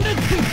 Nick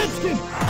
Redskins!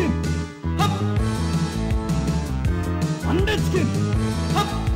チキンハッレハ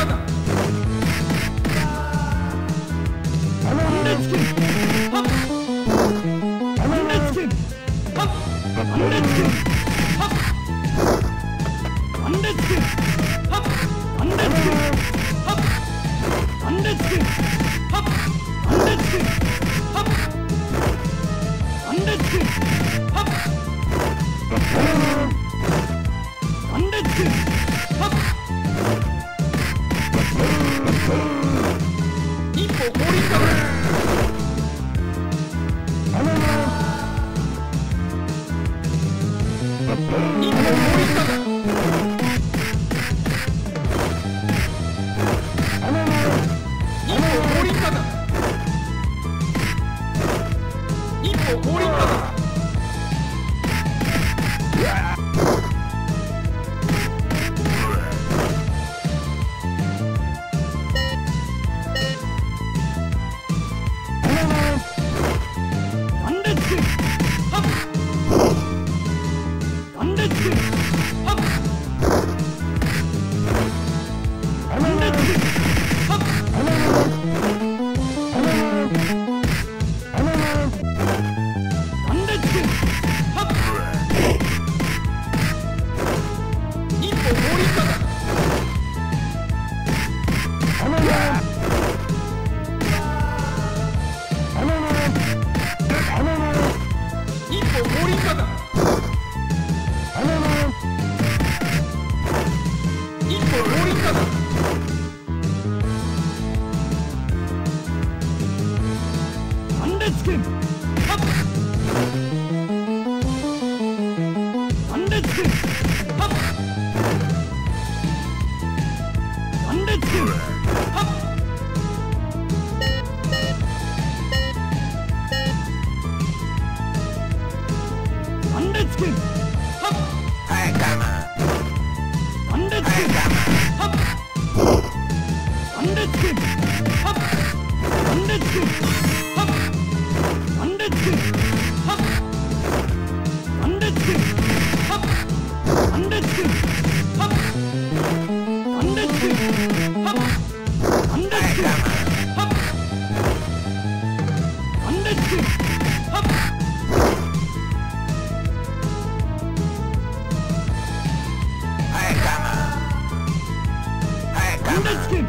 Canada. Let's get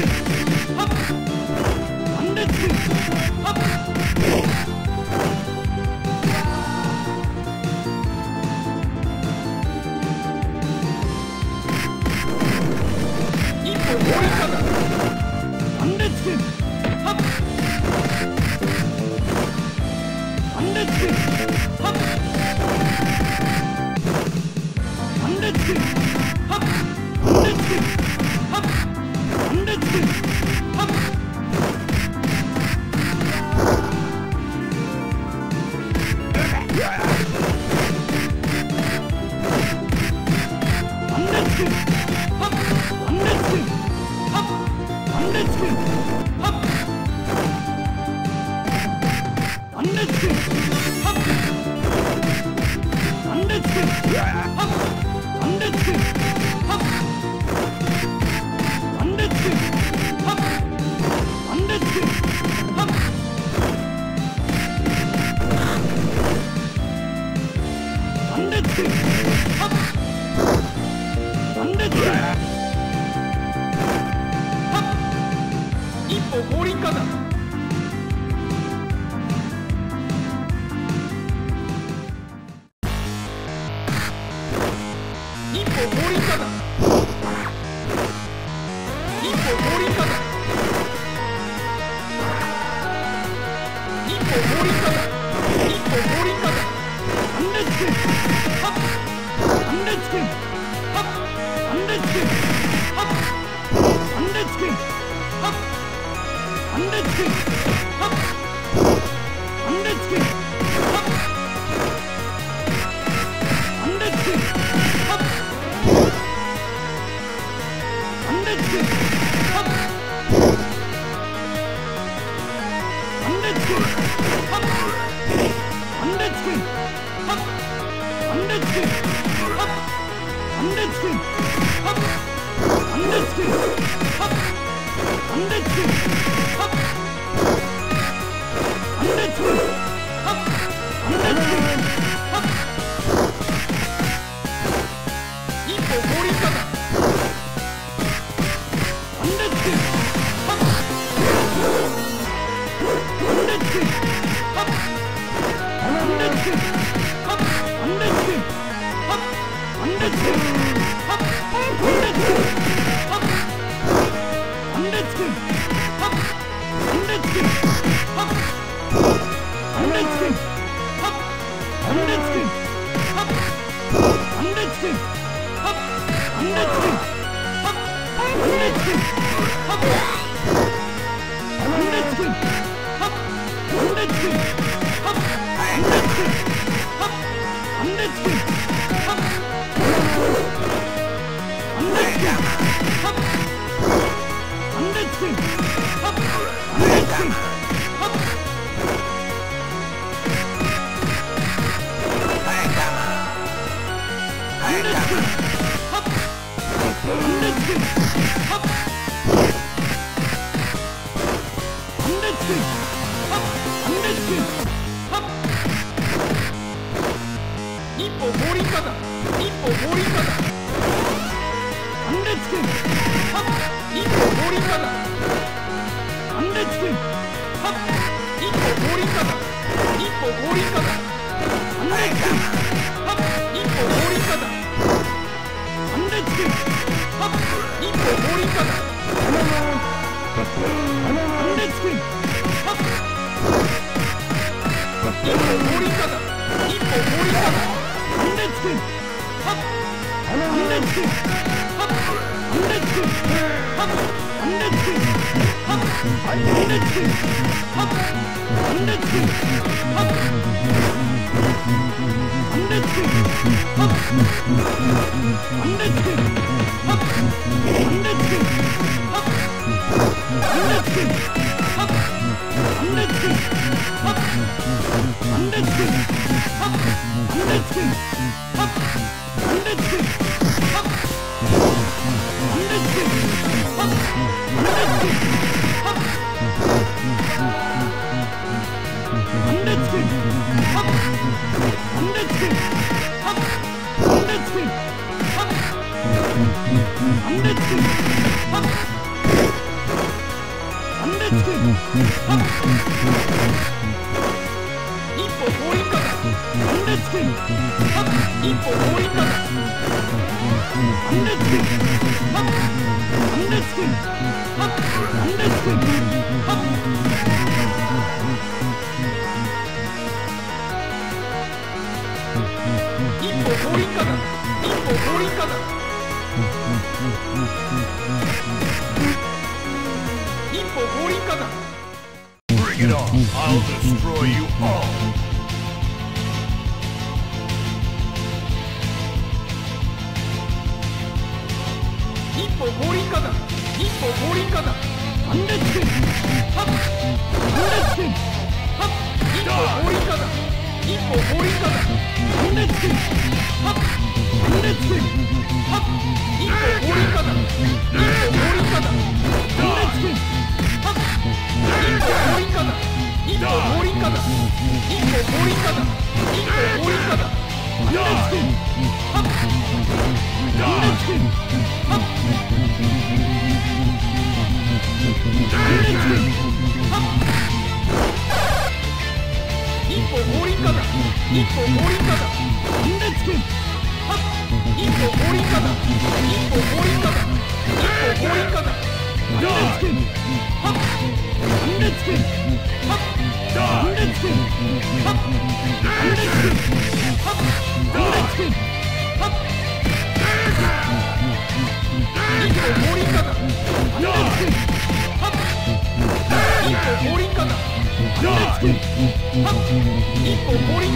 Thank you. 一歩降臨かか Bring it on! I'll 輪一歩降臨かか一歩降臨かかハッハッハッ一歩降臨かか Let's go! 歩降りかだ一歩降りかだレッツゴー歩降りかだ一歩降りかだ一歩降りかだレッツゴーはっレッツゴーはっレッツゴーはっレッツゴーはっレッツ歩降かだ一歩放り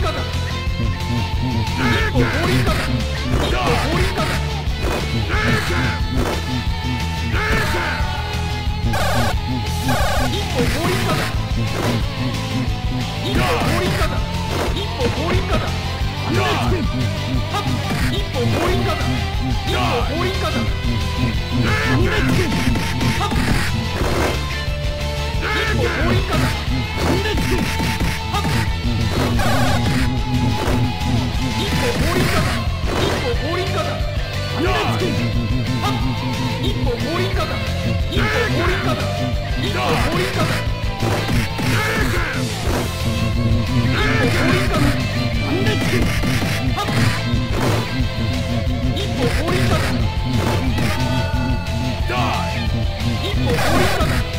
方ハッ歩法輪火山一歩法輪火つけ一歩一歩一歩一歩